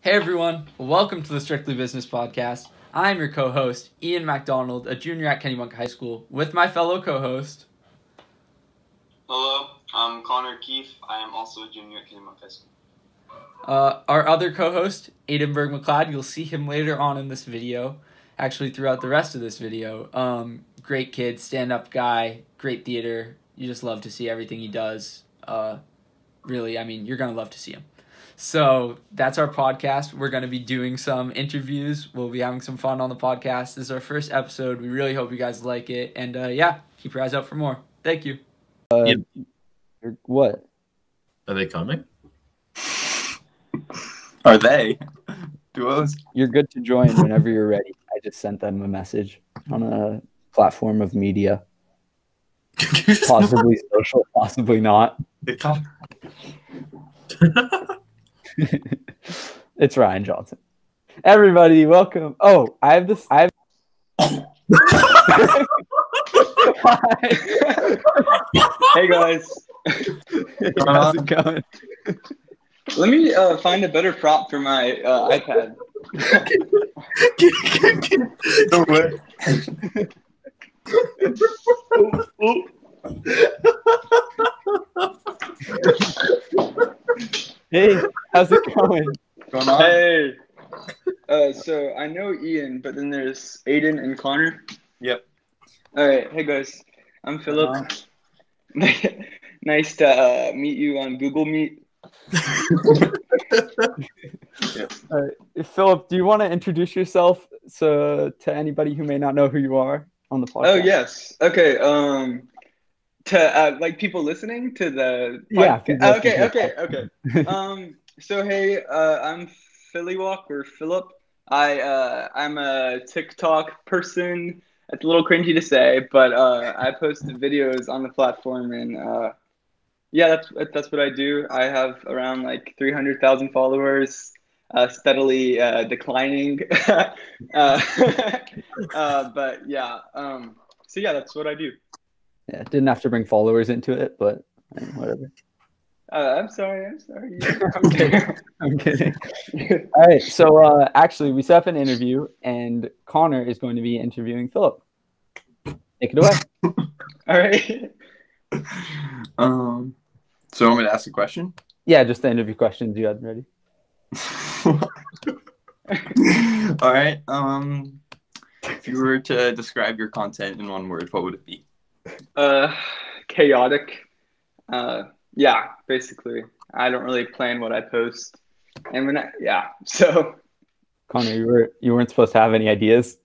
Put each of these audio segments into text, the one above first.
Hey everyone, welcome to the Strictly Business Podcast. I'm your co host, Ian MacDonald, a junior at Kennebunk High School, with my fellow co host. Hello, I'm Connor Keefe. I am also a junior at Kennebunk High School. Uh, our other co host, Aidenberg McLeod, you'll see him later on in this video, actually, throughout the rest of this video. Um, great kid, stand up guy, great theater. You just love to see everything he does. Uh, really, I mean, you're going to love to see him. So that's our podcast. We're going to be doing some interviews. We'll be having some fun on the podcast. This is our first episode. We really hope you guys like it. And uh, yeah, keep your eyes out for more. Thank you. Uh, Yeah. What? Are they coming? Are they? Duos? You're good to join whenever you're ready. I just sent them a message on a platform of media, possibly social, possibly not. TikTok? it's Ryan Johnson. Everybody, welcome. Oh, I have this. I have. Hey guys, How's it going? let me uh, find a better prop for my uh, iPad. No way. Hey, how's it going? Going on? Hey, uh, so I know Ian, but then there's Aiden and Connor. Yep. All right, hey guys, I'm Philip. nice to uh, meet you on Google Meet. Uh, Philip, do you want to introduce yourself so to anybody who may not know who you are on the podcast? Oh yes, okay. Um, to uh, like people listening to the podcast. Yeah, podca- okay, okay, okay. um, so hey, uh, I'm Philly Walk or Philip. I uh, I'm a TikTok person. It's a little cringy to say, but uh, I post videos on the platform, and uh, yeah, that's that's what I do. I have around like three hundred thousand followers, uh, steadily uh, declining. but yeah, um, so yeah, that's what I do. Yeah, didn't have to bring followers into it, but whatever. Uh, I'm sorry. I'm sorry. I'm kidding. I'm kidding. All right. So uh, actually, we set up an interview, and Connor is going to be interviewing Philip. Take it away. All right. Um, so I'm going to ask a question? Yeah, just the interview questions you had ready. All right. Um, if you were to describe your content in one word, what would it be? Uh, chaotic. Uh, yeah, basically. I don't really plan what I post, and when I yeah, so Connor, you were you weren't supposed to have any ideas.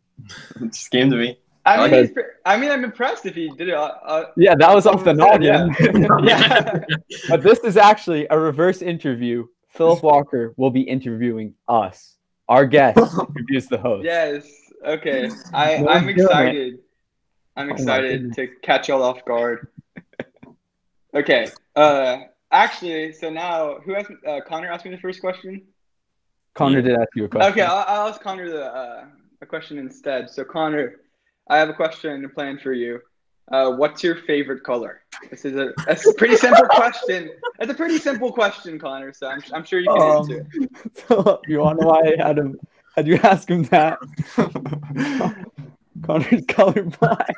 It just came to me. I mean, Okay. he's I mean, I'm impressed if he did it. Uh, uh, Yeah, that was off the noggin. yeah. yeah. but this is actually a reverse interview. Philip Walker will be interviewing us. Our guest interviews the host. yes. Okay. I No, I'm I'm doing it. excited. I'm Oh excited goodness. to catch y'all off guard. Okay. Uh, actually, so now who asked? Uh, Connor asked me the first question. Connor did ask you a question. Okay, I'll, I'll ask Connor the uh, a question instead. So Connor, I have a question planned for you. Uh, what's your favorite color? This is a, that's a pretty simple question. It's a pretty simple question, Connor. So I'm, I'm sure you can Um, answer. it. Philip, you want to know why I had him? Had you ask him that? Connor's colorblind.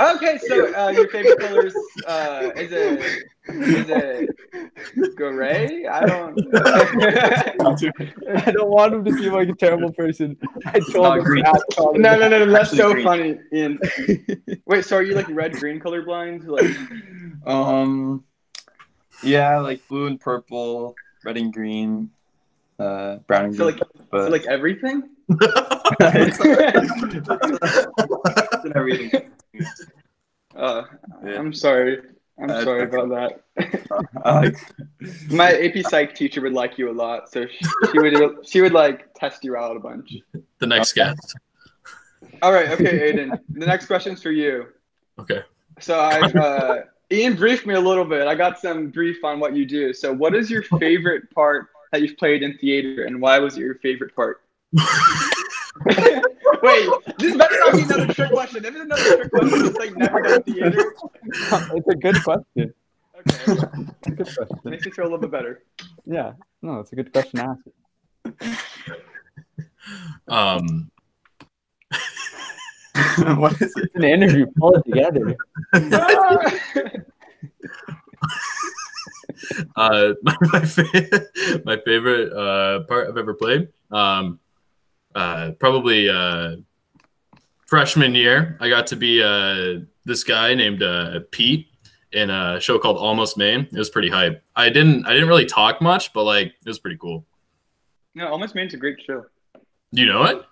Okay, so uh, your favorite colors uh, is it is it gray? I don't. I don't want him to seem like a terrible person. I told him green. to ask no, no, no, no. That's Actually so green. funny. Ian. Wait, so are you like red green colorblind? Like, um, yeah, like blue and purple, red and green, uh, brown and so green. like, but so like everything? everything. Uh, Yeah. I'm sorry. I'm Uh, sorry about that. I like. My AP Psych teacher would like you a lot, so she, she would she would like test you out a bunch. The next guest. All right, okay, Aiden. The next question's for you. Okay. So I uh, Ian briefed me a little bit. I got some brief on what you do. So what is your favorite part that you've played in theater, and why was it your favorite part? Wait, this better not be another trick question. If it's another trick question, it's like never done theater. It's a good question. Okay, It's a good question. makes me feel a little bit better. Yeah. No, that's a good question to ask. Um, what is it? It's an interview. Pull it together. uh, my my, fa- my favorite uh, part I've ever played. Um, uh, probably uh, freshman year. I got to be uh, this guy named uh, Pete in a show called Almost Maine. It was pretty hype. I didn't I didn't really talk much, but like it was pretty cool. no, Almost Maine's a great show. You know it?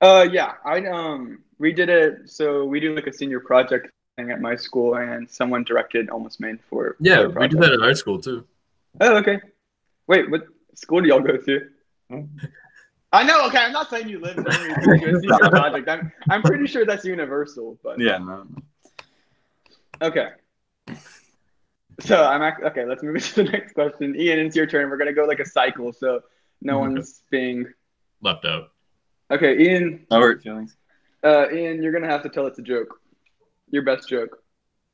Uh, yeah, I um, we did it. So we do like a senior project thing at my school, and someone directed Almost Maine for. Yeah, for we project. did that at our school too. Oh, okay. Wait, what school do y'all go to? I know. Okay, I'm not saying you live in You do a senior project. I'm, I'm pretty sure that's universal, but Yeah, no. okay. So I'm act- okay. Let's move to the next question. Ian, it's your turn. We're gonna go like a cycle, so no Okay. one's being Left out. okay. Ian, No hurt feelings. uh, Ian, you're gonna have to tell us a joke. Your best joke.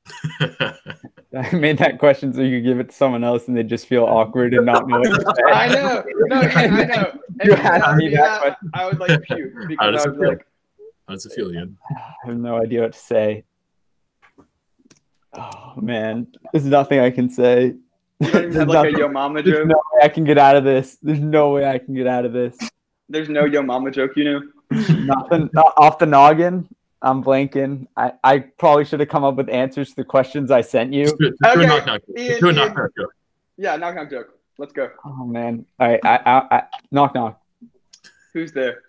I made that question so you could give it to someone else and they just feel awkward and not know what to say. I know. No, Ian, I know. And You if had me me, that I, I would like puke How because I it was feel? like, How does it feel, Ian? I have no idea what to say. Oh man, there's nothing I can say. you don't even There's have like a yo mama joke. There's no way I can get out of this. There's no way I can get out of this. There's no yo mama joke, you know. Nothing not off the noggin. I'm blanking. I, I probably should have come up with answers to the questions I sent you. Just just Okay, a knock knock. Ian, Just do a knock knock joke. Yeah, knock knock joke. Let's go. Oh man. All right. I, I, I knock knock. Who's there?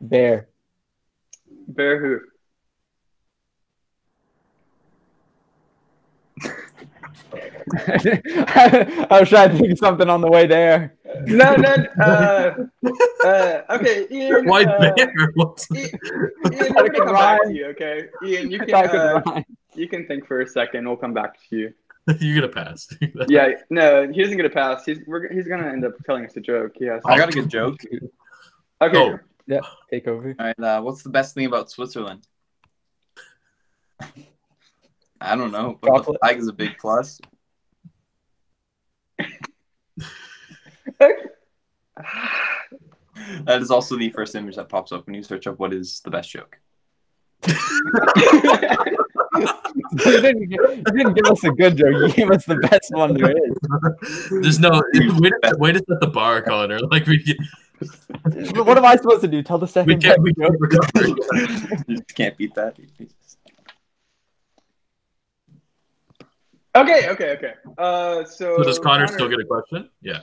Bear. Bear who? I was trying to think of something on the way there. No, no. Uh, uh, okay, Ian. Why uh, bear? What? Ian, Ian, we're gonna come back to you. Okay, Ian, you can uh, you can think for a second. We'll come back to you. You're gonna pass. Yeah, no, he doesn't get a pass. He's we're, he's gonna end up telling us a joke. He has. I got a good joke. Okay. Oh. Take over. All right, uh, what's the best thing about Switzerland? I don't know, but the flag is a big plus. That is also the first image that pops up when you search up what is the best joke. You, didn't, you didn't give us a good joke. You gave us the best one there is. There's no way to, way to set the bar, Connor. Like we get, What am I supposed to do? Tell the we second can't we joke? can't recover. you just can't beat that. okay, okay, okay. Uh, so. So does Connor still get a question? Yeah.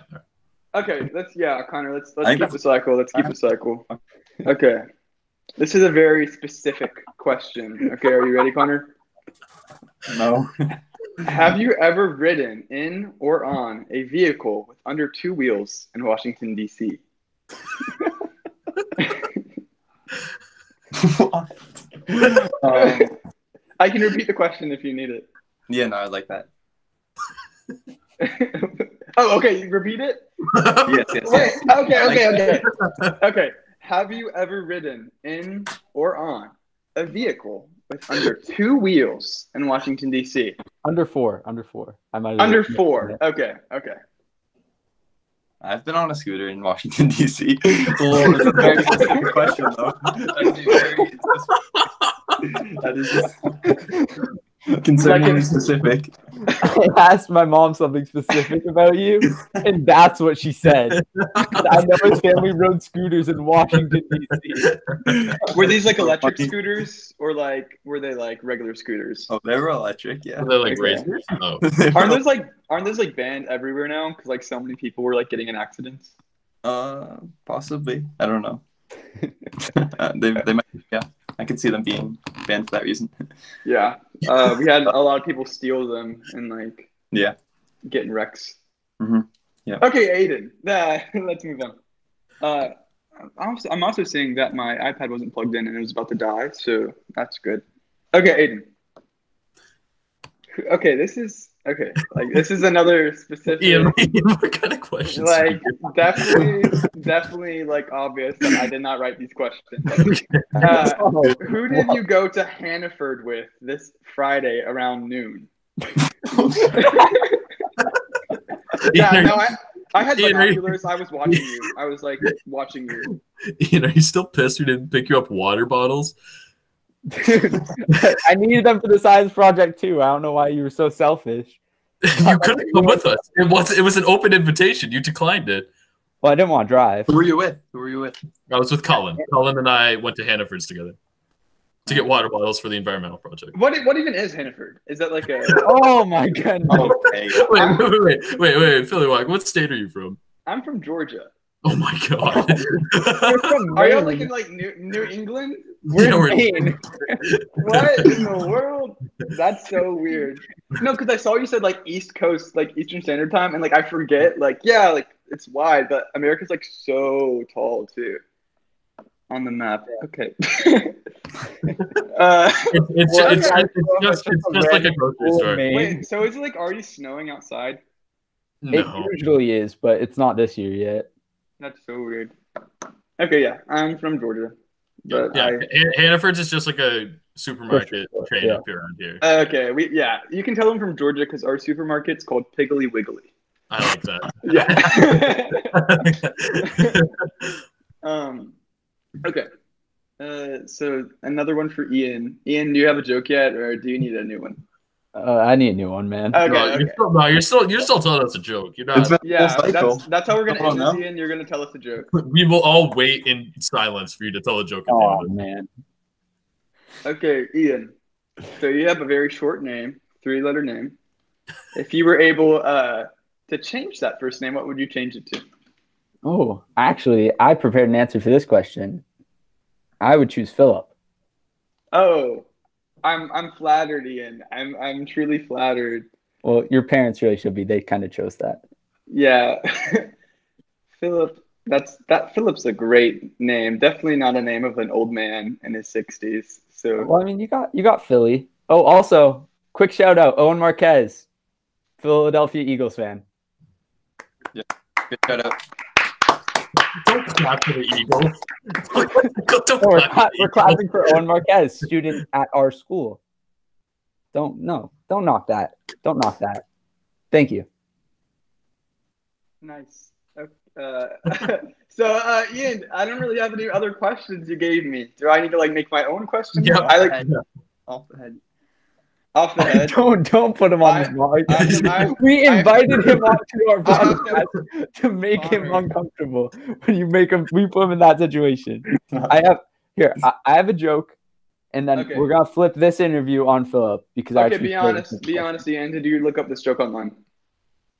Okay, let's yeah, Connor. Let's let's I keep the cycle. Let's keep the cycle. Okay, this is a very specific question. Okay, are you ready, Connor? No. Have you ever ridden in or on a vehicle with under two wheels in Washington D.C.? Um, I can repeat the question if you need it. yeah, no, I like that. oh, okay. You repeat it. Yes, yes, Wait. yes. Okay. Okay. Okay. Okay. Have you ever ridden in or on a vehicle with under two wheels in Washington D.C.? Under four. Under four. I might have Under four. Okay. Okay. I've been on a scooter in Washington D.C. It's a, little, it's a very specific question, though. That's very that is just concerningly specific. I asked my mom something specific about you, and that's what she said. I know his family rode scooters in Washington D.C. Were these like electric scooters or like were they like regular scooters? Oh, they were electric, yeah. Are they like Okay. razors? Oh. Aren't those like aren't those like banned everywhere now? Because like so many people were like getting in accidents. Uh, possibly. I don't know. uh, they, they might, yeah. I could see them being banned for that reason. Yeah. Uh, we had a lot of people steal them and like Yeah. getting in wrecks. Mhm. Yeah. Okay, Aiden. Nah, let's move on. Uh, I'm also, I'm also seeing that my iPad wasn't plugged in and it was about to die, so that's good. Okay, Aiden. Okay, this is okay. Like this is another specific. Ian, what kind of questions? like definitely definitely like obvious that I did not write these questions. Uh, who did you go to Hannaford with this Friday around noon? Yeah, no, I, I had Ian, you- binoculars. I was watching you. I was like watching you. You know, you still pissed we didn't pick you up water bottles? Dude, I needed them for the science project too. I don't know why you were so selfish. you couldn't come with us. It was it was an open invitation. You declined it. Well, I didn't want to drive. Who were you with? Who were you with? I was with Colin. Colin and I went to Hannaford's together to get water bottles for the environmental project. What what even is Hannaford? Is that like a? Oh my goodness. Okay. Wait, wait, wait, wait, wait, wait, Philly Walk. What state are you from? I'm from Georgia. Oh my god. You're you Maine. like in like New New England? We're Yeah, we're- Maine. What in the world? That's so weird. No, because I saw you said like East Coast, like Eastern Standard Time, and like I forget, like yeah, like it's wide, but America's like so tall too. On the map. Okay. uh, It's, it's, Well, it's, okay. it's just, it's just like a grocery store. Wait, so is it like already snowing outside? It usually is, but it's not this year yet. That's so weird. Okay, yeah, I'm from Georgia. Yeah, But yeah. I, Hannaford's is just like a supermarket Grocery store, chain yeah. up here around here. okay, we yeah, you can tell I'm from Georgia because our supermarket's called Piggly Wiggly. I like that. Yeah. um. Okay. Uh. So another one for Ian. Ian, do you have a joke yet, or do you need a new one? Uh, I need a new one, man. Okay. no, okay. you're still, no, you're still you're still telling us a joke. You're not. been Yeah, a full cycle. that's that's how we're gonna Come end on this. Ian. You're gonna tell us a joke. We will all wait in silence for you to tell a joke. Oh end man. Okay, Ian. So you have a very short name, three-letter name. If you were able uh to change that first name, what would you change it to? Oh, actually, I prepared an answer for this question. I would choose Philip. Oh, I'm I'm flattered, Ian. I'm I'm truly flattered. Well, your parents really should be. They kind of chose that. Yeah. Philip, that's that Philip's a great name. Definitely not a name of an old man in his 60s. So Well, I mean, you got you got Philly. Oh, also, quick shout out, Owen Marquez, Philadelphia Eagles fan. Yeah, Good shout out. Don't clap for the Eagles. Don't No, we're, cla- the we're clapping for Owen Marquez, student at our school. Don't no, don't knock that. Don't knock that. Thank you. nice. Uh, so uh, Ian, I don't really have any other questions you gave me. Do I need to like make my own questions? Yeah. I like Off the head. Off the head. don't don't put him on I- the spot. I- I- we I- invited him onto our I have to- podcast to make him Connor. uncomfortable. When you make him, we put him in that situation. I have here. I, I have a joke, and then Okay. we're gonna flip this interview on Philip because I Okay, actually be honest. Be honest, Ian. Did you look up this joke online?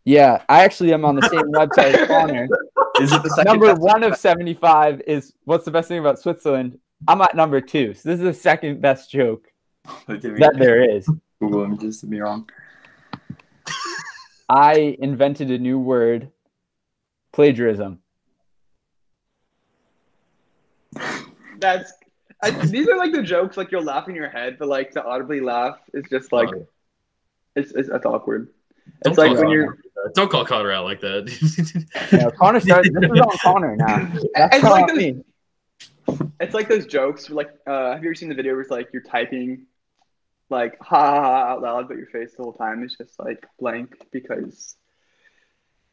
Yeah, I actually am on the same website as Connor. Is it the second number one of 75 is what's the best thing about Switzerland? I'm at number two. So this is the second best joke that there is. Google images to be wrong. I invented a new word plagiarism. That's. I, these are like the jokes like you'll laugh in your head, but like to audibly laugh is just like Oh. it's it's, it's awkward. Don't It's like call when you're. out like that. Don't call Connor out like that. Yeah, Connor started, this is on Connor now. That's It's like those- It's like those jokes. Like, uh, have you ever seen the video where it's like you're typing, like ha ha ha out loud, but your face the whole time is just like blank because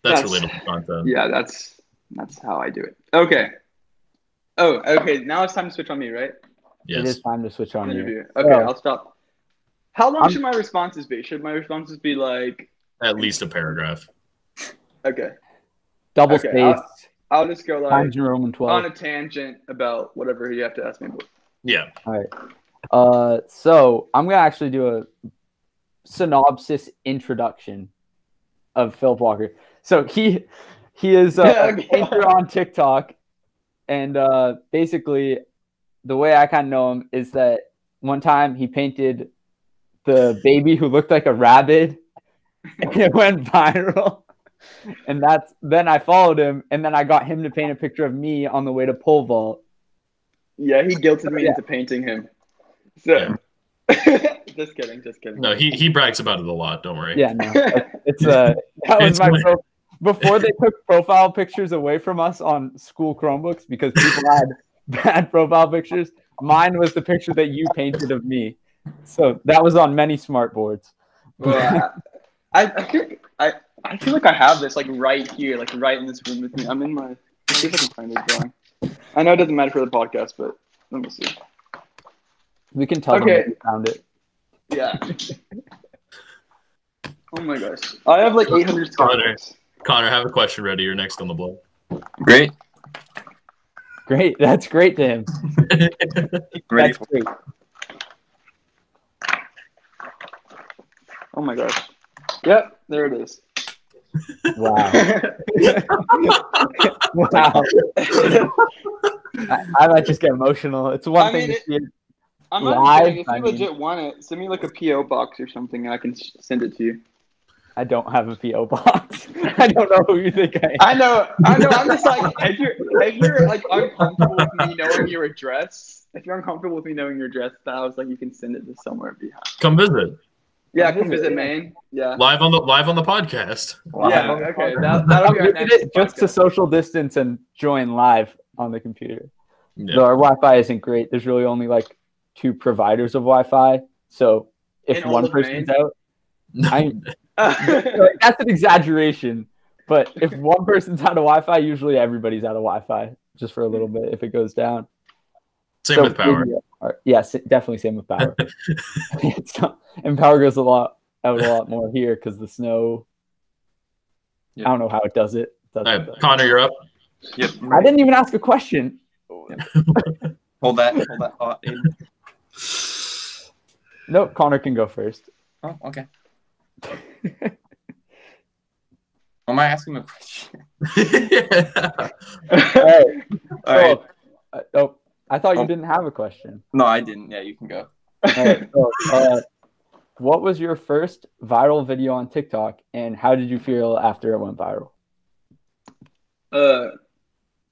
That's That's- relatable content. yeah, that's that's how I do it. Okay. Oh, okay. Now it's time to switch on me, right? It Yes. is time to switch on you. Okay, Yeah. I'll stop. How long I'm- should my responses be? Should my responses be like At least a paragraph. okay? Double Okay, space, I'll just go like times New Roman on a tangent about whatever you have to ask me about. Yeah. Uh, so I'm gonna actually do a synopsis introduction of Philip Walker. So he he is a painter on TikTok, and uh, basically the way I kind of know him is that one time he painted the baby who looked like a rabbit, and it went viral. And that's then I followed him, and then I got him to paint a picture of me on the way to pole vault. Yeah, he guilted me Yeah. into painting him. So, Yeah. just kidding, just kidding. No, he, he brags about it a lot. Don't worry. Yeah, no, it's uh that was It's my my- pro- before they took profile pictures away from us on school Chromebooks because people had bad profile pictures. Mine was the picture that you painted of me, so that was on many smart boards. Well, I, I think I I feel like I have this like right here, like right in this room with me. I'm in my. Let's see if I can find this drawing. I know it doesn't matter for the podcast, but let me see. We can tell them Okay. that you found it. Yeah. oh my gosh, I have like 800 Connor. sketchbooks. Connor, have a question ready. You're next on the block. Great. Great. That's great to him. Ready That's great. Oh my gosh. Yep, there it is. Wow. wow. I, I might just get emotional. It's one I thing mean, to see it. I'm not Live, kidding. If I you mean- legit want it, send me like a PO box or something, and I can send it to you. I don't have a PO box. I don't know who you think I am. I know, I know. I'm just like, if you're, if you're like uncomfortable with me knowing your address, if you're uncomfortable with me knowing your address, then I was like, you can send it to somewhere behind. Come visit Yeah, Come come visit, visit yeah. Maine. Yeah. live on the live on the podcast. Yeah. Okay. That, that'll be our next it just to social distance and join live on the computer. Yeah. Though our Wi-Fi isn't great. There's really only like two providers of Wi-Fi. So if In one person's Maine? out, I, that's an exaggeration. But if one person's out of Wi-Fi, usually everybody's out of Wi-Fi just for a little bit if it goes down. Same So with power. maybe- or- yes, definitely same with power. Not- and power goes a lot out a lot more here because the snow. Yeah. I don't know how it does it. Does All it right, Connor, you're up. Yep. I didn't even ask a question. Hold that. Hold that thought. Aiden. No, Connor can go first. Oh, okay. Am I asking a question? All right. All right. So, uh, oh, I thought you Oh. didn't have a question. No, I didn't. Yeah, you can go. All right. So, uh, what was your first viral video on TikTok, and how did you feel after it went viral? Uh,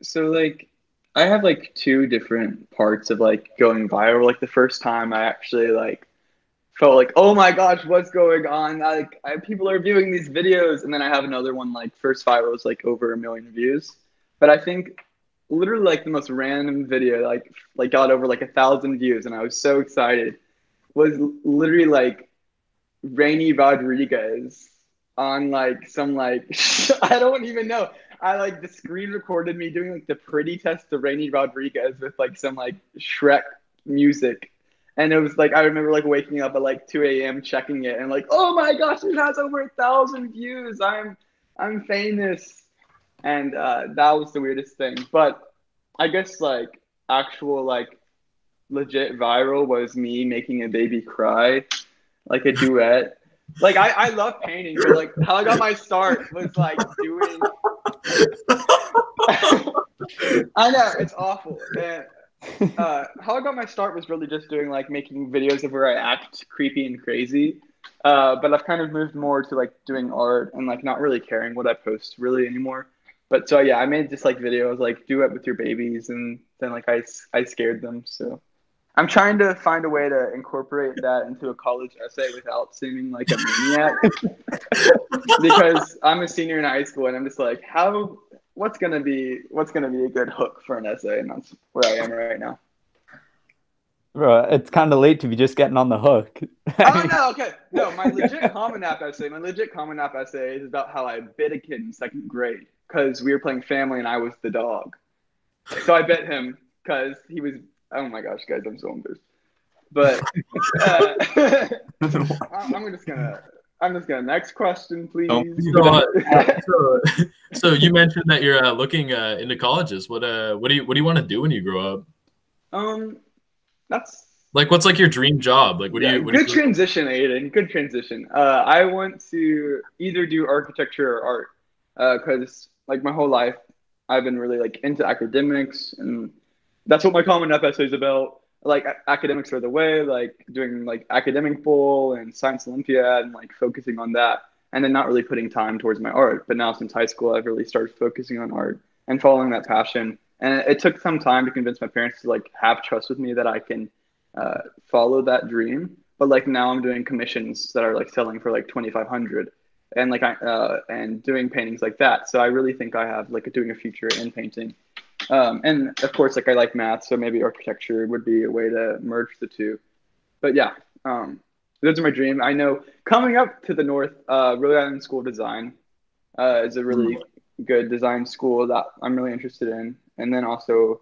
so like, I have like two different parts of like going viral. Like the first time I actually like felt like, oh my gosh, what's going on? Like, I, people are viewing these videos, and then I have another one like first viral is like over a million views. But I think literally like the most random video like like got over like a thousand views, and I was so excited. Was literally like Raini Rodriguez on like some like I don't even know. I like the screen recorded me doing like the pretty test to Raini Rodriguez with like some like Shrek music. And it was like I remember like waking up at like 2 a.m. checking it and like, oh my gosh, it has over a thousand views. I'm I'm famous. And uh, that was the weirdest thing. But I guess like actual like legit viral was me making a baby cry, like a duet. Like I, I love painting, but like how I got my start was like doing I know it's awful. And, uh, how I got my start was really just doing like making videos of where I act creepy and crazy. Uh, but I've kind of moved more to like doing art and like not really caring what I post really anymore. But so yeah, I made just like videos like do it with your babies, and then like I I scared them. So I'm trying to find a way to incorporate that into a college essay without seeming like a maniac. because I'm a senior in high school and I'm just like, how what's gonna be what's gonna be a good hook for an essay? And that's where I am right now. Bro, it's kind of late to be just getting on the hook. oh no, okay. No, my legit Common App essay, my legit Common App essay is about how I bit a kid in second grade because we were playing family and I was the dog. So I bit him because he was oh my gosh, guys, I'm so embarrassed. But uh, I'm I'm just gonna I'm just gonna next question, please. Oh. So, uh, so, so you mentioned that you're uh, looking uh, into colleges. What uh, what do you what do you want to do when you grow up? Um that's Like, what's like your dream job? Like, what do Yeah, you? What do good you transition, Aiden. Good transition. Uh, I want to either do architecture or art because, like, my whole life I've been really like into academics, and that's what my Common App essay is about. Like, academics are the way. Like, doing like academic bowl and science Olympiad, and like focusing on that, and then not really putting time towards my art. But now, since high school, I've really started focusing on art and following that passion. And it took some time to convince my parents to like have trust with me that I can uh, follow that dream. But like now I'm doing commissions that are like selling for like 2,500 and like I, uh, and doing paintings like that. So I really think I have like doing a future in painting. Um, and of course, like I like math, so maybe architecture would be a way to merge the two. But yeah, um, those are my dream. I know coming up to the north, uh, Rhode Island School of Design uh, is a really good design school that I'm really interested in. And then also,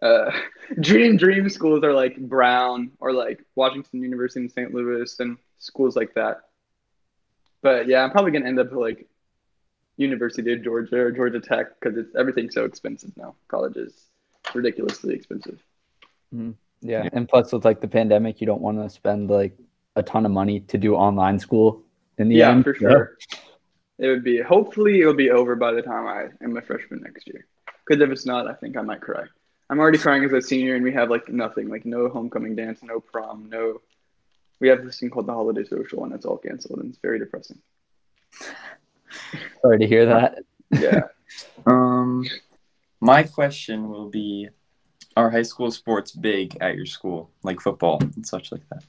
uh, dream dream schools are like Brown or like Washington University in St. Louis and schools like that. But yeah, I'm probably gonna end up like University of Georgia or Georgia Tech because it's everything's so expensive now. College is ridiculously expensive. Mm-hmm. Yeah. And plus with like the pandemic, you don't want to spend like a ton of money to do online school in the yeah, end. for sure. It would be hopefully it'll be over by the time I am a freshman next year. Because if it's not, I think I might cry. I'm already crying as a senior, and we have like nothing, like no homecoming dance, no prom, no. We have this thing called the holiday social, and it's all canceled, and it's very depressing. Sorry to hear that. Yeah. Um, my question will be: Are high school sports big at your school, like football and such like that?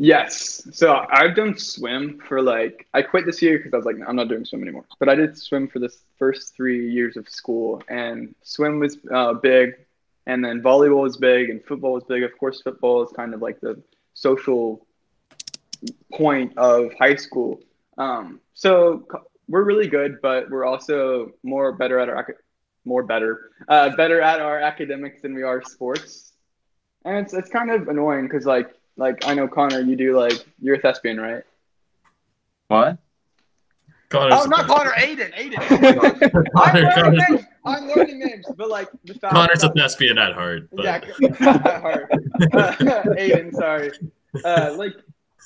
Yes. So I've done swim for like I quit this year because I was like I'm not doing swim anymore. But I did swim for the first three years of school, and swim was uh, big, and then volleyball was big, and football was big. Of course, football is kind of like the social point of high school. Um, so we're really good, but we're also more better at our more better uh, better at our academics than we are sports, and it's it's kind of annoying because like like I know Connor, you do like you're a thespian, right? What? Connor's Oh, the not. Connor, Aiden, Aiden. I'm Connor, learning Connor's, names. I'm learning names, but like the fact Connor's a thespian at heart. But Yeah, not that hard. Uh, Aiden, sorry. Uh, like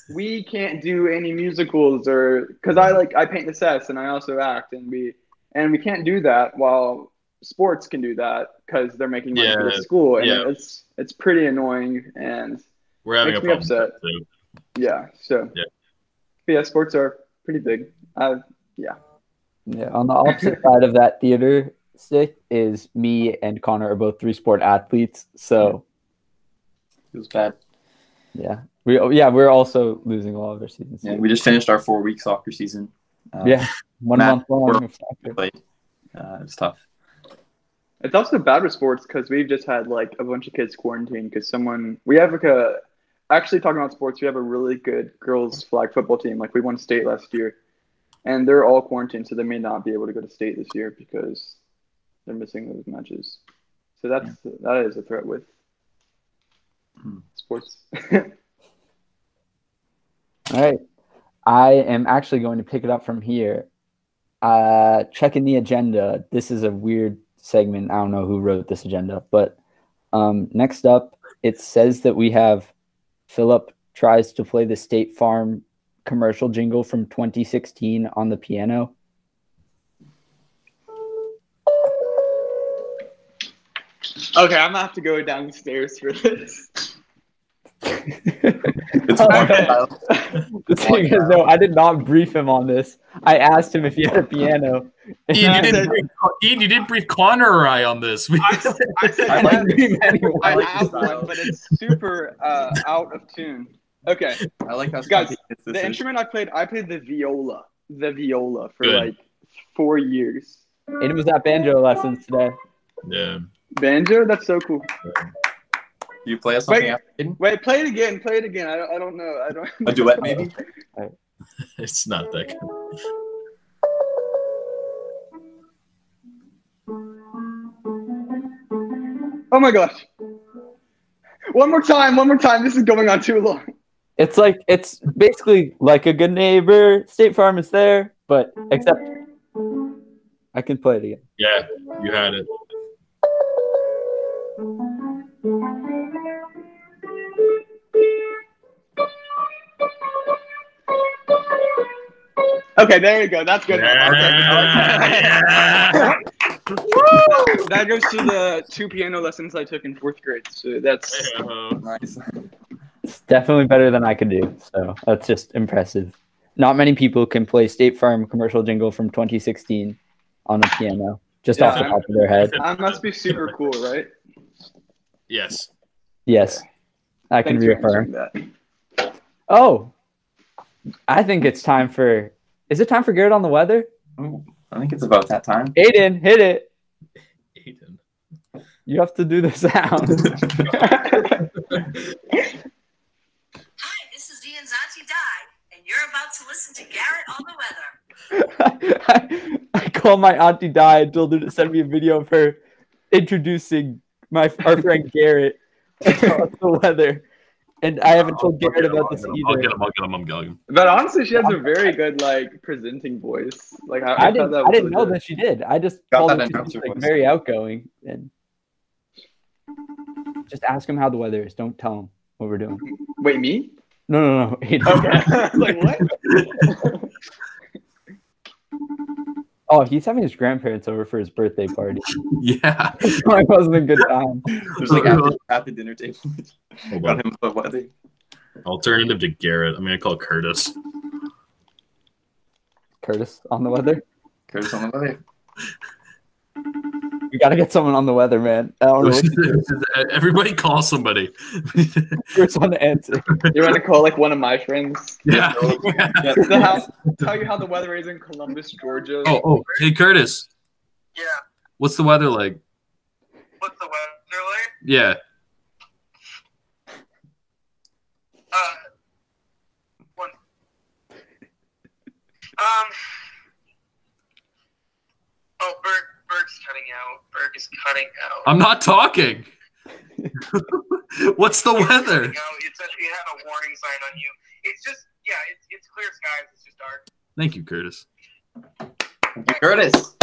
we can't do any musicals or because I like I paint the sets and I also act and we and we can't do that while sports can do that because they're making money for the school and yeah. it's it's pretty annoying and we're having makes a me problem. upset. too. yeah so Yeah. But yeah sports are pretty big. Uh, Yeah. Yeah. On the opposite side of that theater stick is me and Connor are both three sport athletes. So Feels bad. Yeah. We yeah, we're also losing a lot of our seasons. Yeah, we just finished our four week soccer season. Uh, Yeah. One Matt, month long of soccer. played. Uh, it's tough. It's also bad with sports because we've just had like a bunch of kids quarantined because someone we have like a actually talking about sports we have a really good girls flag football team like we won state last year and they're all quarantined so they may not be able to go to state this year because they're missing those matches so that's that is a threat with. Sports All right. I am actually going to pick it up from here. Uh, checking the agenda. This is a weird segment. I don't know who wrote this agenda, but um, next up, it says that we have Philip tries to play the State Farm commercial jingle from 2016 on the piano. okay i'm gonna have to go downstairs for this It's Okay. The thing is, though, I did not brief him on this. I asked him if he had a piano. and Ian, you didn't brief, Ian, you didn't brief Connor or I on this. I said I I, like have- I I like have the one but it's super uh, out of tune okay I like how Guys, the is. instrument I played, I played the viola, the viola for Good. like four years. And it was at banjo lessons today. yeah. Banjo, that's so cool. You play us something Wait. after Aiden? Wait, play it again. Play it again. I don't. I don't know. I don't. A duet, maybe? It's not that good. Oh my gosh. One more time. One more time. This is going on too long. It's like it's basically like a good neighbor. State Farm is there, but except I can play it again. Yeah, you had it. Okay, there you go. That's good. Yeah. That goes to the two piano lessons I took in fourth grade. So that's Nice. It's definitely better than I could do. So that's just impressive. Not many people can play State Farm commercial jingle from 2016 on a piano, just off the Yeah. top of their head. that must be super cool, right? Yes. Yes, I can Thanks for reaffirm. answering that. Oh, I think it's time for. Is it time for Garrett on the weather? Ooh, I think it's about that time. Aiden, hit it. Aiden. You have to do the sound. Hi, this is Ian's Auntie Di, and you're about to listen to Garrett on the weather. I, I called my auntie Di and told her to send me a video of her introducing my our friend Garrett and tell us the weather. And I haven't told Garrett about this either. I'll get him. I'll get him. I'm getting him. But honestly, she has a very good like presenting voice. Like I, I thought didn't. that I didn't know that she did. I just Got told that her she was like very outgoing and just ask him how the weather is. Don't tell him what we're doing. Wait, me? No, no, no. Okay. Like what? Oh, he's having his grandparents over for his birthday party. Yeah. it wasn't a good time. There's like at the, at the dinner table. Hold oh, Got him the weather. Alternative to Garrett. I'm gonna call Curtis. Curtis on the weather. Curtis on the weather. We gotta get someone on the weather, man. I don't know. What to do. Everybody call somebody. First one to answer. You want to call like one of my friends? yeah. Yeah. To how, tell you how the weather is in Columbus, Georgia. Oh, oh, hey Curtis. Yeah. What's the weather like? What's the weather like? Yeah. Uh, one. Um. Oh, Berg, Berg's cutting out. Berg is cutting out. I'm not talking. What's the weather? cutting out. It's a, it had a warning sign on you. It's just, yeah, it's, it's clear skies. It's just dark. Thank you, Curtis. Curtis.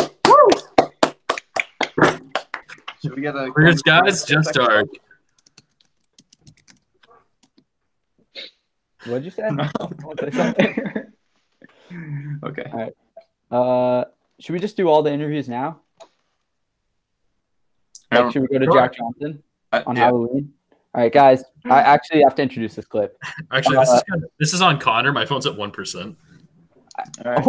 Should we get a Curtis, guys, just dark. What'd you say? Want to say something? okay. Uh, should we just do all the interviews now? Like, Um, should we go to sure. Jack Johnson I- on yeah. Halloween? All right, guys. I actually have to introduce this clip. Actually, this is this is on Connor. My phone's at one percent. All right.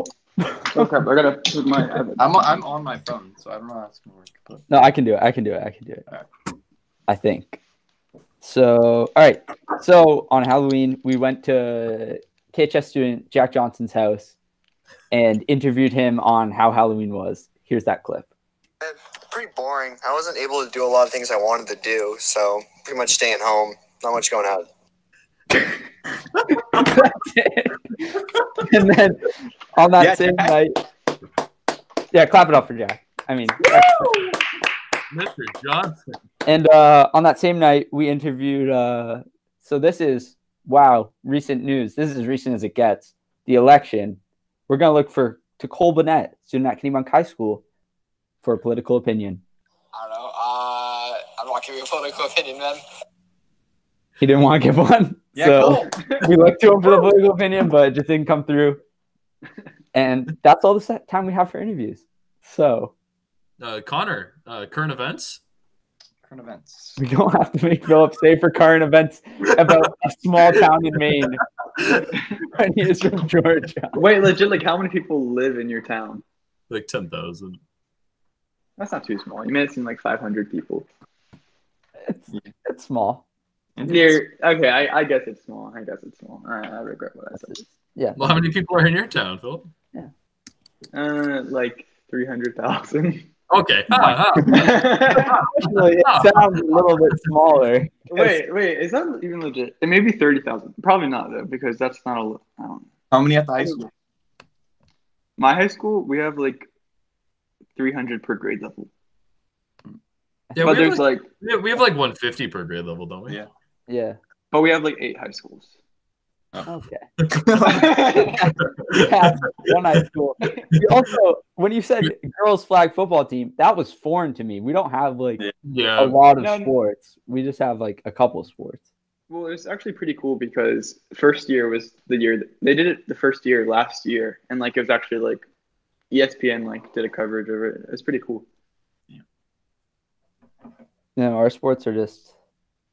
okay, I gotta put my. I'm, I'm on my phone, so I don't know how it's gonna work. But No, I can do it. I can do it. I can do it. Alright. I think. So, all right. So on Halloween, we went to KHS student Jack Johnson's house and interviewed him on how Halloween was. Here's that clip. Pretty boring. I wasn't able to do a lot of things I wanted to do, so pretty much staying home. Not much going out. and then on that Yeah, same Jack. night, yeah, clap it up for Jack. I mean, Mr. Johnson. and uh, on that same night, we interviewed. Uh, so this is wow, recent news. This is as recent as it gets. The election. We're gonna look for Nicole Burnett, student at Kennebunk High School, for a political opinion. I don't know. Uh, I'm not giving a political opinion, man. He didn't want to give one, yeah, so cool. we looked to him for the political opinion, but it just didn't come through. And that's all the time we have for interviews. So Uh, Connor, uh, current events. Current events. we don't have to make Philip say for current events about a small town in Maine when he is from Georgia. Wait, legit, like how many people live in your town? Like ten thousand. That's not too small. You made it seem like 500 people. It's, it's small. Near, okay, I, I guess it's small. I guess it's small. I, I regret what I said. Yeah. Well, how many people are in your town, Philip? Uh, like 300,000. Okay. Ah, ah. It sounds a little bit smaller. wait, wait, is that even legit? It may be 30,000. Probably not, though, because that's not a. I don't know. How many at the high school? My high school, we have like 300 per grade level. Yeah, but there's like, like, we have- we have like 150 per grade level, don't we? Yeah. Yeah. but we have like eight high schools. Oh. Okay. Yeah, one high school. Also, when you said girls flag football team, that was foreign to me. We don't have like Yeah. a lot of No, no. sports. We just have like a couple sports. Well, it's actually pretty cool because first year was the year that, they did it the first year last year, and like it was actually like ESPN like did a coverage of it. It was pretty cool. Yeah. know, our sports are just,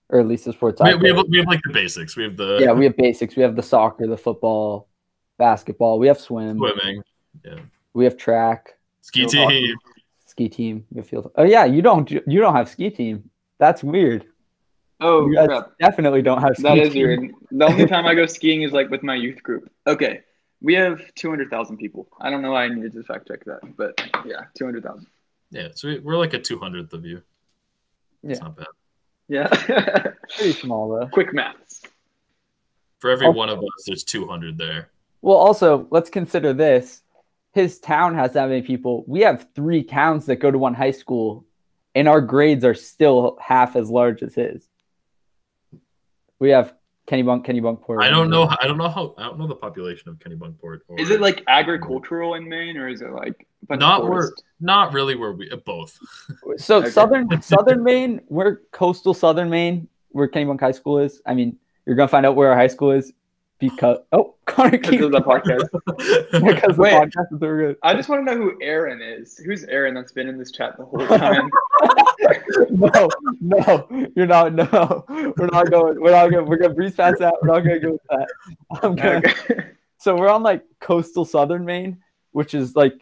or at least the sports We, we, have, we have like the basics. We have the yeah, we have basics. We have the soccer, the football, basketball. We have swim. swimming, Yeah. We have track, ski No hockey. team. ski team. We have field. Oh yeah, you don't. You don't have ski team. That's weird. Oh You guys crap! definitely don't have. Ski That is team. weird. The only time I go skiing is like with my youth group. Okay, we have two hundred thousand people. I don't know why I needed to fact check that, but yeah, two hundred thousand. Yeah, so we, we're like a 200th of you. It's Yeah. not bad. Yeah. Pretty small though. Quick maths. For every Oh. one of us, there's 200 there. Well, also let's consider this. his town has that many people. We have three towns that go to one high school, and our grades are still half as large as his. We have Kennybunk, Kennebunkport. I don't know. I don't know how. I don't know the population of Kennebunkport. Or, Is it like agricultural in Maine, or is it like a bunch of not where? Not really where we both. So Okay. southern southern Maine, where coastal southern Maine, where Kennebunk High School is. I mean, you're gonna find out where our high school is because oh Connor Because of the podcast. because the Wait. podcast is so good. I just want to know who Aaron is. Who's Aaron that's been in this chat the whole time? no, no, you're not. No, we're not going. We're not going. We're gonna breeze past that. We're not gonna go with that. I'm gonna, Okay. So we're on like coastal southern Maine, which is like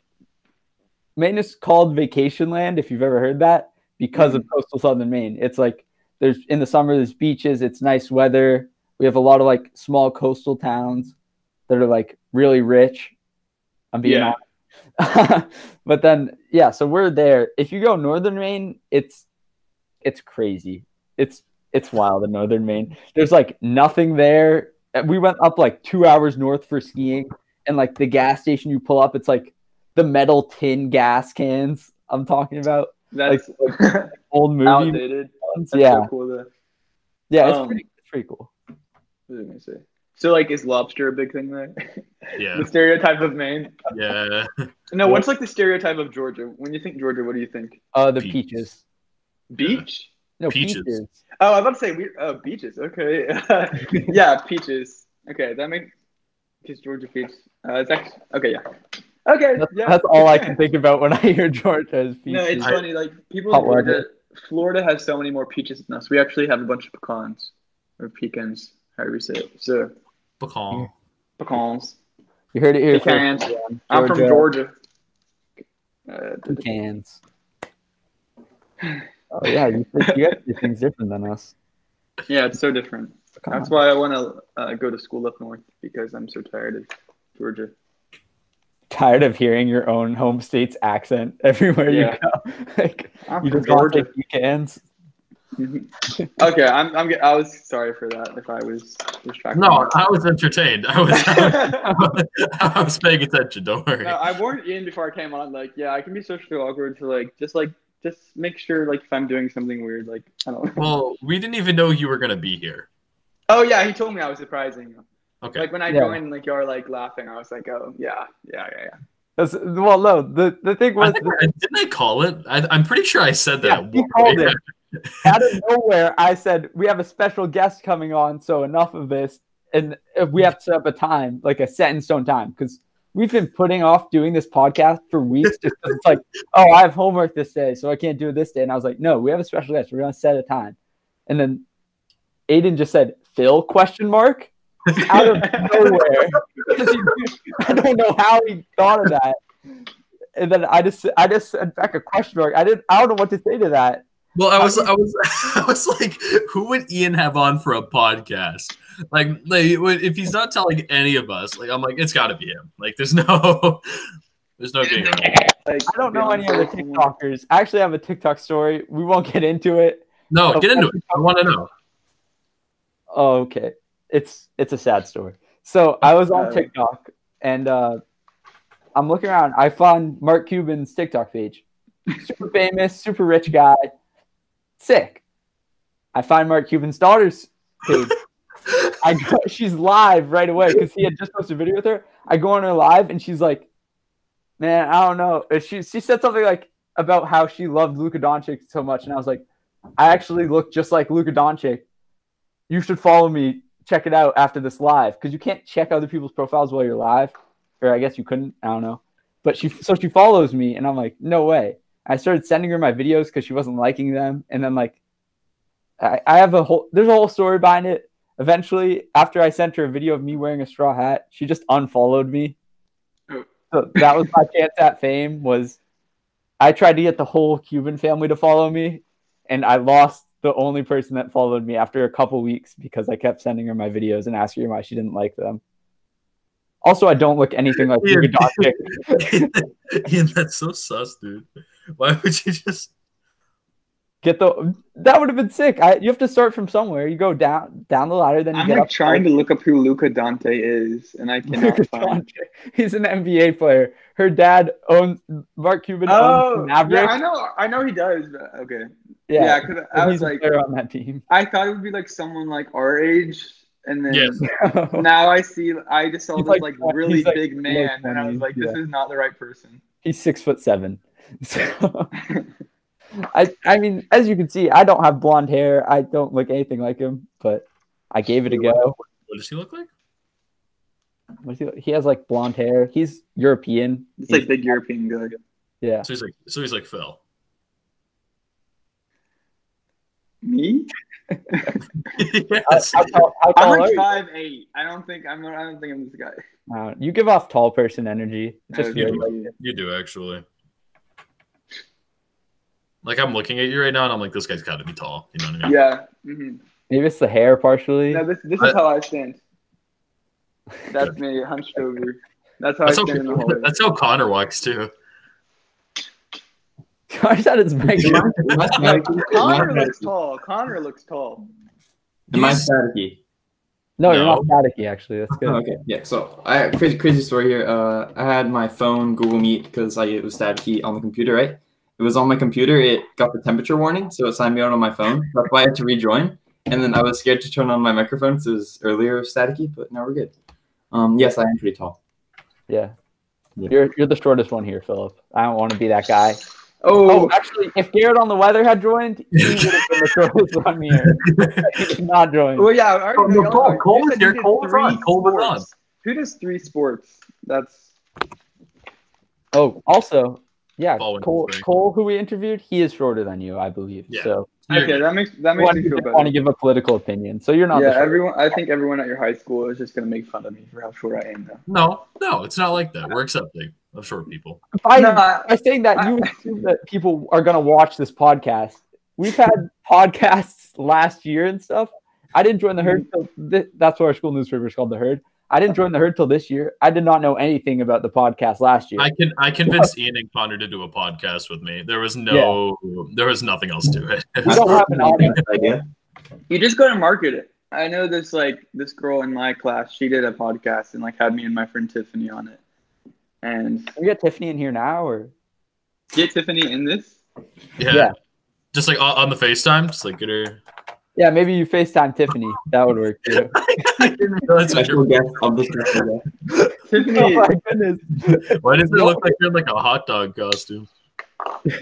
Maine is called vacation land if you've ever heard that because of mm. coastal southern Maine. It's like there's in the summer there's beaches, it's nice weather. We have a lot of like small coastal towns that are like really rich. I'm being Yeah. honest. but then yeah, so we're there. If you go northern Maine, it's it's crazy. It's it's wild in northern Maine. There's like nothing there. Uh, We went up like two hours north for skiing, and like the gas station you pull up, it's like the metal tin gas cans I'm talking about. That's Old movie outdated. That's Yeah, so cool yeah, it's Um, pretty, it's pretty cool. What was I gonna say? So like, is lobster a big thing there? Yeah. the stereotype of Maine. Yeah. No, what's like the stereotype of Georgia? When you think Georgia, what do you think? Uh, the Peaches. peaches. Beach? No Peaches. peaches. Oh, I'm about to say we oh beaches. Okay, yeah, peaches. Okay, that makes because Georgia peach. Uh, it's actually okay. Yeah. Okay. That's, yeah. that's all I can think about when I hear Georgia is peaches. No, it's I- funny. Like people in Florida. Florida has so many more peaches than us. We actually have a bunch of pecans or pecans, however you say it. So Pecan. pecans. you heard it here Pecans. first. I'm from Georgia. Uh, Pecans. Oh yeah, you, think- you guys do things different than us. yeah, it's so different. Come That's why I want to uh, go to school up north because I'm so tired of Georgia. Tired of hearing your own home state's accent everywhere Yeah. you go. like I'm you from just want to Georgia. take pecans. Okay, I'm, I'm. I was sorry for that if I was distracted. No, I was entertained. I was. I was paying attention. Don't worry. No, I warned Ian before I came on. Like, yeah, I can be socially awkward. So like, just like, just make sure like if I'm doing something weird, like I don't. know. Well, we didn't even know you were gonna be here. Oh yeah, he told me I was surprising. Okay. Like when I Yeah. joined, like you're like laughing. I was like, oh yeah, yeah, yeah, yeah. That's, well, no, the, the thing I was I, didn't I call it? I, I'm pretty sure I said that. Yeah, one called it. out of nowhere, I said we have a special guest coming on, so enough of this, and if we have to set up a time, like a set in stone time, because we've been putting off doing this podcast for weeks. Just it's like, oh, I have homework this day, so I can't do it this day. And I was like, no, we have a special guest. We're gonna set a time, and then Aiden just said, "Phil?" Question mark out of nowhere. I don't know how he thought of that. And then I just I just sent back a question mark. I didn't I don't know what to say to that. Well, I was, I was, I was like, who would Ian have on for a podcast? Like, like if he's not telling any of us, like, I'm like, it's got to be him. Like, there's no, there's no getting around. Like, I don't know any other Beyonce. TikTokers. I actually have a TikTok story. We won't get into it. No, get into it. I want to know. Oh, okay. It's it's a sad story. So I was on TikTok and uh, I'm looking around. I found Mark Cuban's TikTok page. Super famous, super rich guy. Sick. I find Mark Cuban's daughter's page. I go, she's live right away because he had just posted a video with her. I go on her live and she's like, "Man, I don't know." She she said something like about how she loved Luka Doncic so much, and I was like, "I actually look just like Luka Doncic. You should follow me. Check it out after this live because you can't check other people's profiles while you're live, or I guess you couldn't. I don't know." But she so she follows me, and I'm like, "No way." I started sending her my videos because she wasn't liking them, and then like, I, I have a whole there's a whole story behind it eventually after i sent her a video of me wearing a straw hat she just unfollowed me so that was my chance at fame was i tried to get the whole cuban family to follow me and i lost the only person that followed me after a couple weeks because i kept sending her my videos and asking her why she didn't like them also i don't look anything like Luka Doncic. Ian, that's so sus, dude. Why would you just? Get the that would have been sick. I, you have to start from somewhere. You go down down the ladder, then you I'm get like up. trying to look up who Luca Dante is, and I cannot Luka find. Doncic. He's an NBA player. Her dad owns Mark Cuban Oh, the Mavericks. yeah, I know, I know he does. But okay, Yeah, yeah, because I he's was like, on that team. I thought it would be like someone like our age, and then Yes. now I see, I just saw He's this like- like, really he's like big man, and I was like, this yeah. is not the right person. he's six foot seven. So I I mean, as you can see, I don't have blonde hair. I don't look anything like him, but I gave it a go. What does he look like? What is he, he has like blonde hair. He's European. It's He's- like big European guy. yeah. So he's like, so he's like Phil. Me? yes. How, tall, I'm like five eight. I don't think I'm. I don't think I'm this guy. Uh, you give off tall person energy. Just Okay. feels like You You do actually. Like I'm looking at you right now, and I'm like, this guy's got to be tall. You know what I mean? Yeah. hmm maybe it's the hair partially. No, this this I- is how I stand. That's me hunched over. That's how That's I how, stand in the that's how Connor walks too. I thought it's Mike. Am I staticky? Connor looks tall. Connor looks tall. Am I staticky? No, you're not staticky. Actually, that's good. Oh, okay, yeah. So I crazy crazy story here. Uh, I had my phone Google Meet because I it was staticky on the computer, right? It was on my computer. It got the temperature warning, so it signed me out on my phone. That's why I had to rejoin. And then I was scared to turn on my microphone because it was earlier staticky, but now we're good. Um, yes, I am pretty tall. Yeah. Yeah. You're you're the shortest one here, Philip. I don't want to be that guy. Oh, Oh, actually, if Garrett on the weather had joined, he would have been the shortest one here. He did not join. well, yeah. I already Oh, no, know. Cole- You Cole was here, Cole was three on, Cole was on. Who does three sports? That's Oh, also, yeah, Ball Cole. Cole, who we interviewed, he is shorter than you, I believe. Yeah. So okay. That makes that makes want, me feel better. want to give a political opinion. So you're not. yeah, the everyone. I think everyone at your high school is just gonna make fun of me for how short I am now. No, no, it's not like that. We're accepting of short people. By, No, I- by saying that, you assume that people are going to watch this podcast. We've had podcasts last year and stuff. I didn't join the herd. Mm-hmm. Till th- that's what our school newspaper is called, the herd. I didn't join the herd till this year. I did not know anything about the podcast last year. I can I convinced Ian and Connor to do a podcast with me. There was no there was nothing else to it. we don't have an audience. idea. You just gotta market it. I know this like this girl in my class. She did a podcast and like had me and my friend Tiffany on it. And Can we get Tiffany in here now, or get Tiffany in this. yeah. Yeah. Just like on on the FaceTime, just like get her. Yeah, maybe you Facetime Tiffany. That would work too. I didn't realize Special guest of the special guest. Tiffany, oh my goodness. Why does it look like you're in like a hot dog costume?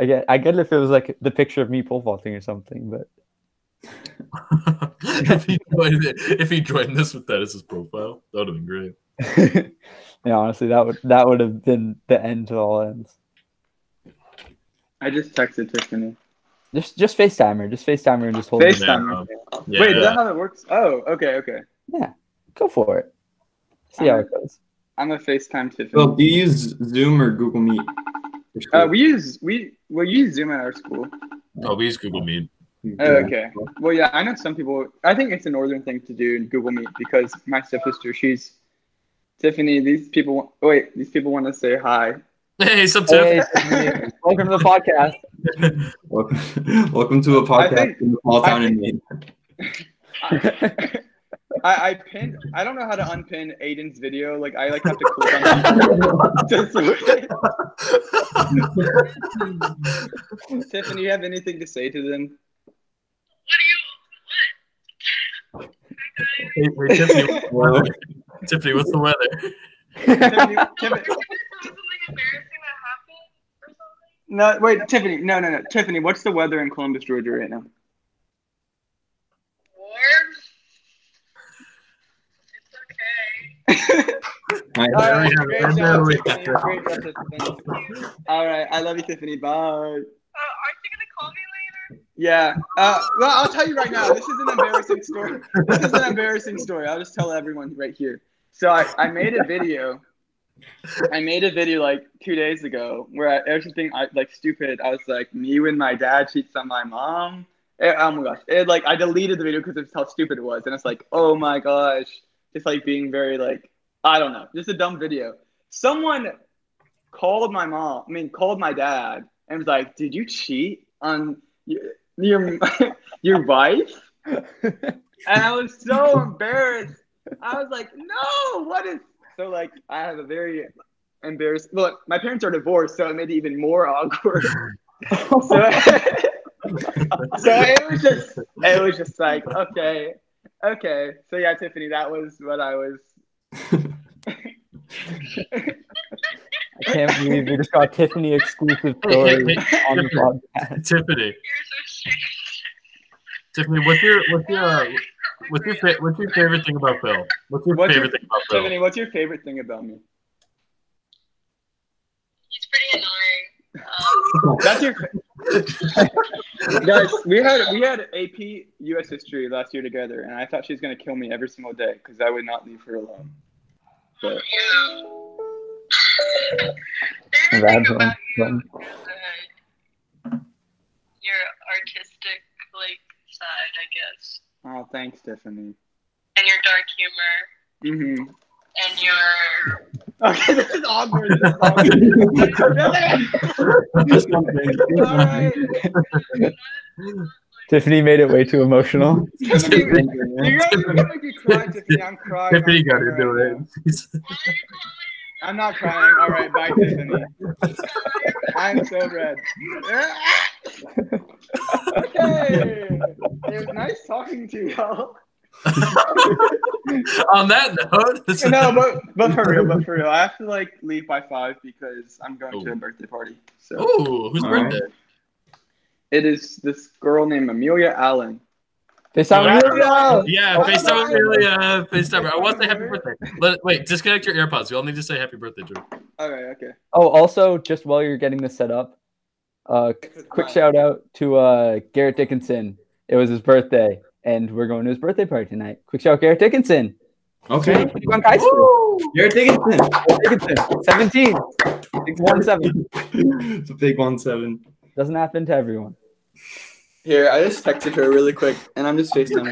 I get, I get it if it was like the picture of me pole vaulting or something, but if, he joined it, if he joined this with that as his profile, that would have been great. yeah, honestly, that would that would have been the end to all ends. I just texted Tiffany. Just just FaceTime her. Just FaceTime her and just hold Face- it. FaceTime. Yeah, yeah, Wait, is yeah. that how that works? Oh, okay, okay. Yeah. Go for it. See how it goes. I'm a FaceTime Tiffany. Well, do you use Zoom or Google Meet? uh, we use we well we use Zoom at our school. Oh, we use Google Meet. Oh, okay. Well, yeah, I know some people. I think it's a northern thing to do in Google Meet because my stepsister, she's Tiffany. These people. want- Wait, these people want to say hi. Hey, some Hey, tip. Tiffany, welcome to the podcast. Welcome, welcome to a podcast think- in a small I town in think- Maine. I, I pinned. I don't know how to unpin Aiden's video. Like I like have to click on to switch. Tiffany, you have anything to say to them? What Hey, hey, Tiffany, Well, Tiffany, what's the weather? Tiffany, Are Tiffany, you something embarrassing that happened or something? No, wait, Tiffany, no, no, no, Tiffany. What's the weather in Columbus, Georgia, right now? Warm? It's okay. All right, great job. Tiffany. Great job, Tiffany. All right, I love you, Tiffany. Bye. Uh, aren't you gonna call me later? Yeah. Uh, well, I'll tell you right now. This is an embarrassing story. This is an embarrassing story. I'll just tell everyone right here. So I, I made a video. I made a video like two days ago where I, I was just being I, like stupid. I was like, me when my dad cheats on my mom. Eh, oh my gosh! It like I deleted the video because of how stupid it was, and it's like, oh my gosh, just like being very like I don't know, just a dumb video. Someone called my mom. I mean, called my dad and was like, "Did you cheat on your your, your wife?" And I was so embarrassed. I was like, "No, what is?" So like, I have a very embarrassed. Look, my parents are divorced, so it made it even more awkward. so, so it was just, it was just like, okay, okay. So yeah, Tiffany, that was what I was. I can't believe we just got Tiffany exclusive story on the podcast. Tiffany, You're so sick. Tiffany, what's your what's your uh, what's your fa- what's your favorite thing about Phil? What's your What's your, favorite thing about Phil? Tiffany, what's your favorite thing about me? He's pretty annoying. Um, That's your guys. We had we had AP U.S. history last year together, and I thought she was gonna kill me every single day because I would not leave her alone. But yeah. Favorite Rad thing about you uh, your artistic like side, I guess, oh, thanks, Tiffany. and your dark humor, Mm-hmm. and your Okay, this is awkward. This is awkward. Just one thing. Tiffany made it way too emotional. Tiffany, you're gonna make me cry, Tiffany. I'm crying. Tiffany got to do it. I'm not crying. All right, bye, Tiffany. I'm so red. okay. It was nice talking to y'all. On that note, this No, but but for real, but for real, I have to like leave by five because I'm going to Oh. a birthday party. So Ooh, whose All right. birthday? it is this girl named Amelia Allen. They sound Yeah. really well. Yeah, FaceTime my Amelia. FaceTime. I want to say happy birthday. Let, wait, disconnect your AirPods. We all need to say happy birthday to her. All right, okay. Oh, also, just while you're getting this set up, uh, quick shout out to uh, Garrett Dickinson. It was his birthday, and we're going to his birthday party tonight. Quick shout out, Garrett Dickinson. Okay. Dunk High School. Garrett Dickinson. Dickinson, 17. Six, one, seven. it's a big one seven. Doesn't happen to everyone. Here, I just texted her really quick, and I'm just FaceTiming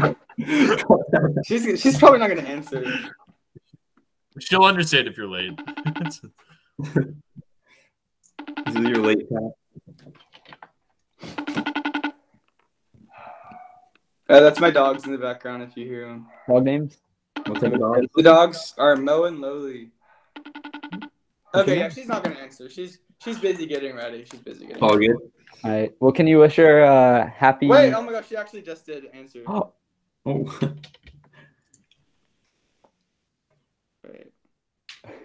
her. She's she's probably not gonna answer. She'll understand if you're late. This is your late Pat. Uh, that's my dogs in the background if you hear them. Dog names? What type of dog? The dogs are Mo and Loli. Okay, Okay. yeah, she's not gonna answer. She's she's busy getting ready. She's busy getting All ready. good. All right. Well, can you wish her uh, happy? Wait, oh my gosh, she actually just did answer. Oh, Oh.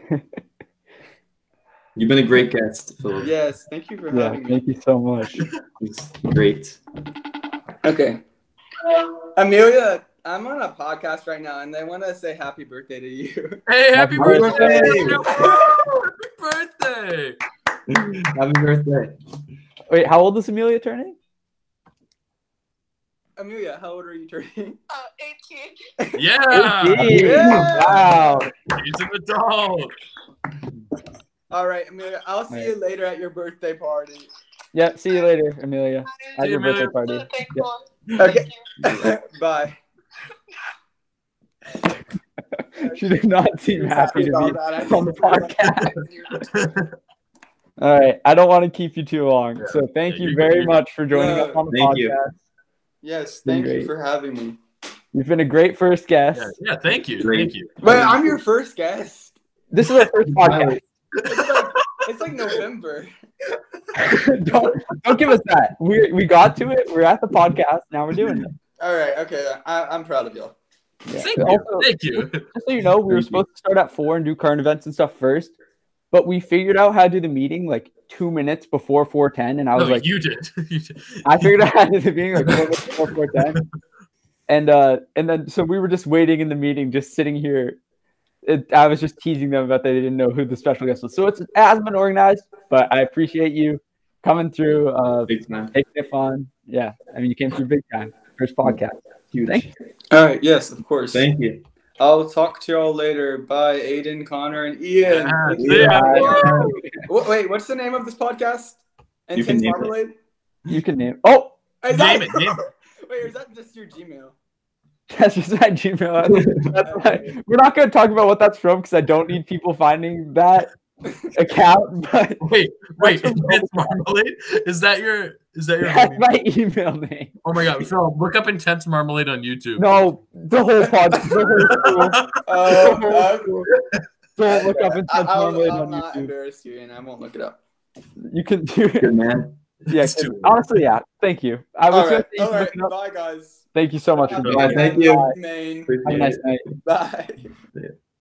You've been a great guest, Philip. Yes, thank you for yeah. having me. Thank you so much. It's great. Okay. Amelia, I'm on a podcast right now, and they want to say happy birthday to you. hey, happy Happy birthday! birthday! happy birthday! Happy birthday. Wait, how old is Amelia turning? Amelia, how old are you turning? uh, 18. Yeah! Yeah. Wow. He's an adult. All right, Amelia, I'll see Right. you later at your birthday party. Yeah. See you later, Amelia. At See your you, birthday Amelia. party. Thankful. Okay. Thank you. Bye. She did not seem happy to be about that. I on the podcast. All right. I don't want to keep you too long. So thank Yeah, you very good. much for joining No, us on the thank podcast. you. Yes, thank you for having me. You've been a great first guest. Yeah, yeah, thank you. Great. Thank you. Wait, I'm your first guest. This is our first podcast. It's like, it's like November. don't don't give us that. We we got to it. We're at the podcast. Now we're doing it. All right, okay. I, I'm proud of y'all. Yeah. Thank you. Also, Thank you. just so you know, we were Thank you. supposed to start at four and do current events and stuff first, but we figured out how to do the meeting like two minutes before four ten, and I was No, like, you did. You did. I figured out how to do the meeting like four minutes before four ten, and uh, and then so we were just waiting in the meeting, just sitting here. It, I was just teasing them about that they didn't know who the special guest was. So it's, it hasn't been organized, but I appreciate you coming through, uh, Big time. taking it fun. Yeah, I mean, you came through big time. First podcast. Huge. Thank you. All right, yes, of course. Thank you. I'll talk to y'all later. Bye, Aiden, Connor, and Ian. Yeah. Yeah. Wait, what's the name of this podcast? You can Intense name it. Marmalade? You can name. Oh, Is Name that- it, name Wait, is that just your Gmail? that's just my Gmail. That's, that's my, we're not going to talk about what that's from because I don't need people finding that. account, but Wait, wait, That's Intense Marmalade? Is that your is that your that's homie? my email name. Oh my god, Phil, look up Intense Marmalade on YouTube. No, the whole pod, the whole school. Oh, the whole. Don't look up Intense I'll, Marmalade I'll on not YouTube. embarrass you, and I won't look it up. You can do it. Good man. Yeah, It's too honestly, yeah. Thank you. I was All gonna say you all can right. look it up. Bye, guys. Thank you so much for Have a Bye, thank you. night, Maine. Have a nice night. Bye.